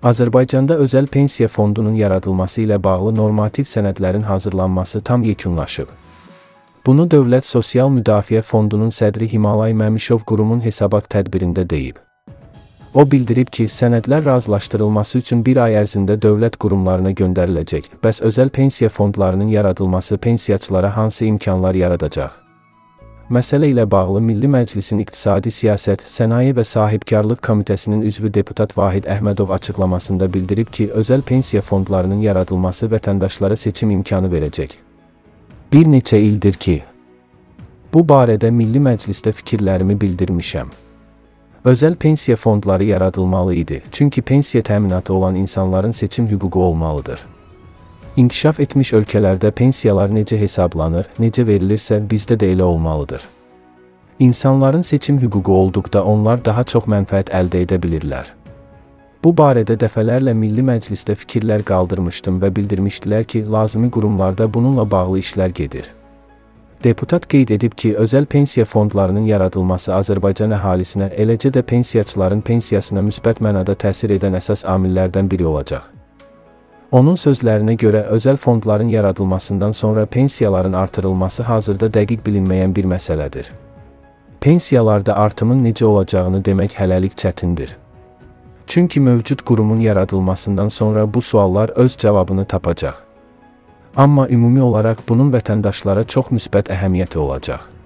Azərbaycanda özəl pensiya fondunun yaradılması ilə bağlı normativ sənədlərin hazırlanması tam yekunlaşıb. Bunu Dövlət Sosial Müdafiə Fondunun sədri Himalay Məmişov qurumun hesabat tədbirində deyib. O bildirib ki, sənədlər razılaşdırılması üçün bir ay ərzində dövlət qurumlarına göndəriləcək. Bəs özəl pensiya fondlarının yaradılması pensiyaçılara hansı imkanlar yaradacaq? Məsələ ilə bağlı Milli Məclisin İqtisadi Siyasət, Sənaye və Sahibkarlıq Komitəsinin üzvü deputat Vahid Əhmədov açıqlamasında bildirib ki, özəl pensiya fondlarının yaradılması vətəndaşlara seçim imkanı verəcək. Bir neçə ildir ki, bu barədə Milli Məclisdə fikirlərimi bildirmişəm. Özəl pensiya fondları yaradılmalı idi, çünki pensiya təminatı olan insanların seçim hüququ olmalıdır. İnkişaf etmiş ölkələrdə pensiyalar necə hesablanır, necə verilirsə, bizdə də elə olmalıdır. İnsanların seçim hüququ olduqda onlar daha çox mənfəət əldə edə bilirlər. Bu barədə dəfələrlə Milli Məclisdə fikirlər qaldırmışdım və bildirmişdilər ki, lazımi qurumlarda bununla bağlı işlər gedir. Deputat qeyd edib ki, özəl pensiya fondlarının yaradılması Azərbaycan əhalisinə, eləcə də pensiyaçıların pensiyasına müsbət mənada təsir edən əsas amillərdən biri olacaq. Onun sözlərinə görə özəl fondların yaradılmasından sonra pensiyaların artırılması hazırda dəqiq bilinməyən bir məsələdir. Pensiyalarda artımın necə olacağını demək hələlik çətindir. Çünki mövcud qurumun yaradılmasından sonra bu suallar öz cavabını tapacaq. Amma ümumi olaraq bunun vətəndaşlara çox müsbət əhəmiyyəti olacaq.